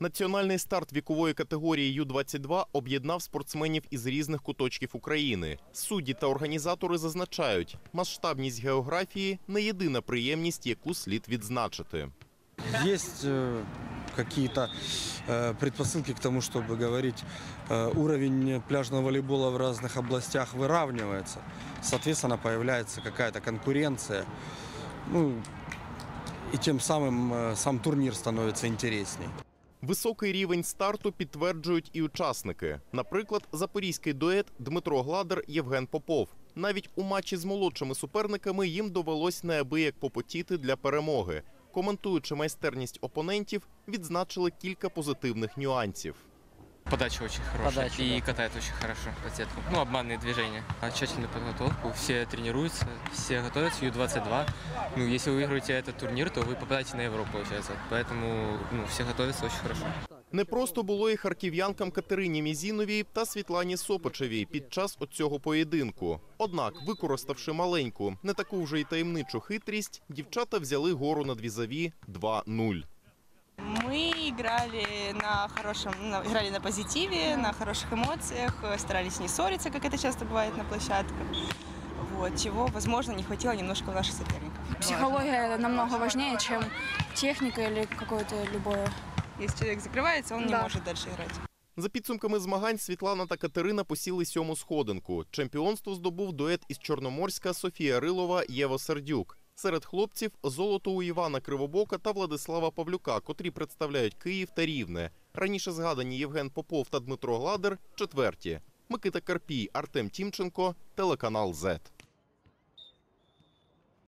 Національний старт вікової категорії Ю-22 об'єднав спортсменів із різних куточків України. Судді та організатори зазначають, масштабність географії не єдина приємність, яку слід відзначити. Есть э, какие-то э, предпосылки к тому, чтобы говорить, э, уровень пляжного волейбола в разных областях выравнивается. Соответственно, появляется какая-то конкуренция. Ну, и тем самым э, сам турнир становится интересней. Високий рівень старту підтверджують і учасники. Наприклад, запорізький дует Дмитро Гладер Євген Попов. Навіть у матчі з молодшими суперниками їм довелось неабияк попотіти для перемоги. Коментуючи майстерність опонентів, відзначили кілька позитивних нюансів. Подача очень хорошая Подача, и да. катает очень хорошо по сетку. Ну, обманные движения. А тщательную подготовку. Все тренируются, все готовятся. Ю-22. Ну, если вы выиграете этот турнир, то вы попадаете на Европу, получается. Поэтому ну, все готовятся очень хорошо. Не просто було і харків'янкам Катерині Мізіновій та Світлані Сопочевій під час оцього поєдинку. Однак, використавши маленьку, не таку вже й таємничу хитрість, дівчата взяли гору над візаві 2-0. Мы играли на хорошем, на- играли на позитиве, на хороших эмоциях, э, старались не ссориться, как это часто бывает на площадках. Вот, чего, возможно, не хватило немножко у наших соперников. Психология намного важнее, чем техника или какое-то любое. Если человек закрывается, он не Да. может дальше играть. За підсумками змагань Світлана та Катерина посіли сьому сходинку. Чемпіонство здобув дует із Чорноморська Софія Рилова Єва Сердюк. Серед хлопців золото у Івана Кривобока та Владислава Павлюка, котрі представляють Київ та Рівне. Раніше згадані Євген Попов та Дмитро Гладер четверті. Микита Карпій, Артем Тімченко, телеканал ЗЕТ.